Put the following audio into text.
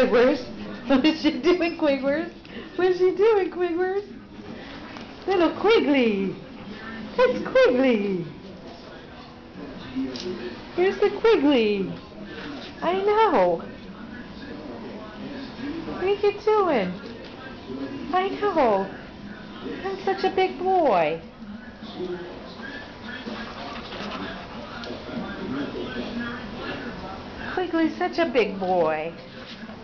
Quigwers. What is she doing, Quigwers? What is she doing, Quigwers? Little Quigley. That's Quigley. Here's the Quigley. I know. What are you doing? I know. I'm such a big boy. Quigley's such a big boy.